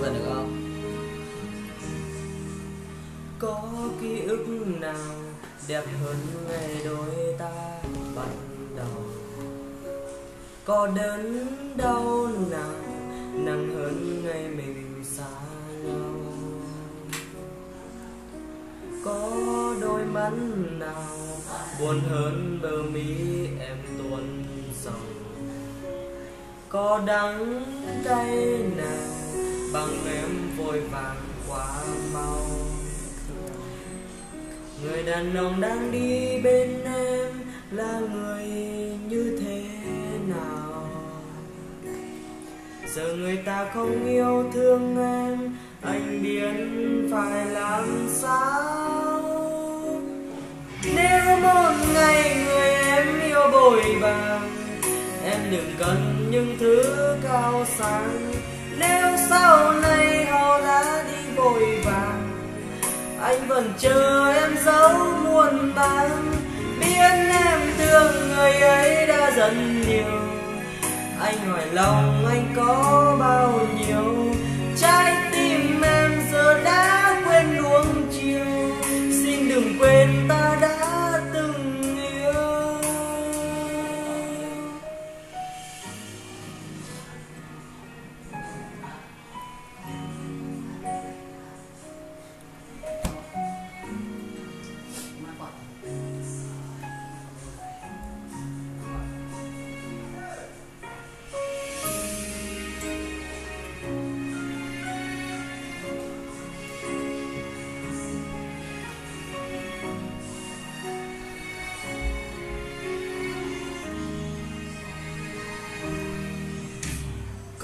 loa được không có ký ức nào đẹp hơn ngày đôi ta ban đầu có đớn đau nào nặng hơn ngày mình xa nhau có đôi mắt nào buồn hơn bờ mi em tuôn dòng? Có đắng cay nào bằng em vội vàng quá mau. Người đàn ông đang đi bên em là người như thế nào? Giờ người ta không yêu thương em, anh biết phải làm sao? Nếu một ngày đừng cần những thứ cao sang. Nếu sau này họ đã đi vội vàng, anh vẫn chờ em dấu muôn vàn. Biết em thương người ấy đã dần nhiều. Anh hỏi lòng anh có bao nhiêu? Trái tim em giờ đã quên luồng chiều. Xin đừng quên ta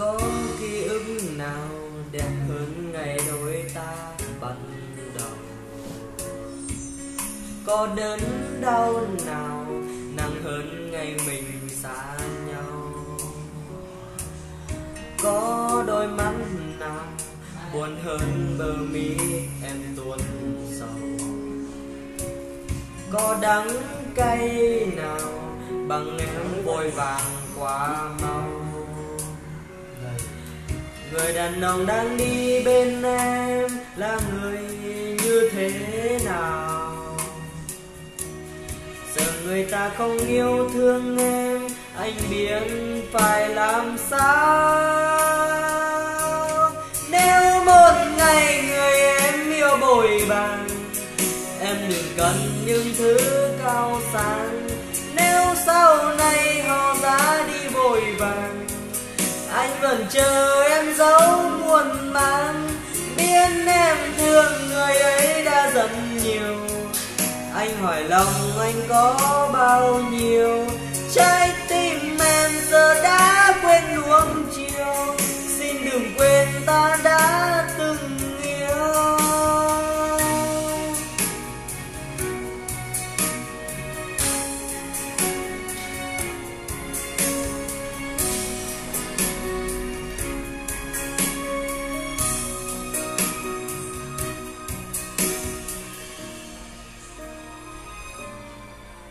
có ký ức nào đẹp hơn ngày đôi ta ban đầu có đớn đau nào nặng hơn ngày mình xa nhau? Có đôi mắt nào buồn hơn bờ mi em tuôn sầu? Có đắng cay nào bằng em vội vàng quá mau? Người đàn ông đang đi bên em là người như thế nào? Giờ người ta không yêu thương em anh biết phải làm sao? Nếu một ngày người em yêu bồi bàn, em đừng cần những thứ cao sang. Nếu sau này họ đã đi vội vàng anh vẫn chờ em dấu muôn mang biết em thương người ấy đã dần nhiều. Anh hỏi lòng anh có bao nhiêu? Trái tim em giờ đã quên nuông chiều. Xin đừng quên ta đã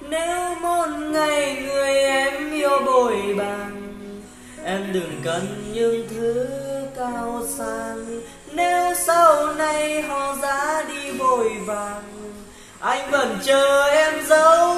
Nếu một ngày người em yêu bồi bằng Em đừng cần những thứ cao sang. Nếu sau này họ ra đi vội vàng, Anh vẫn chờ em dấu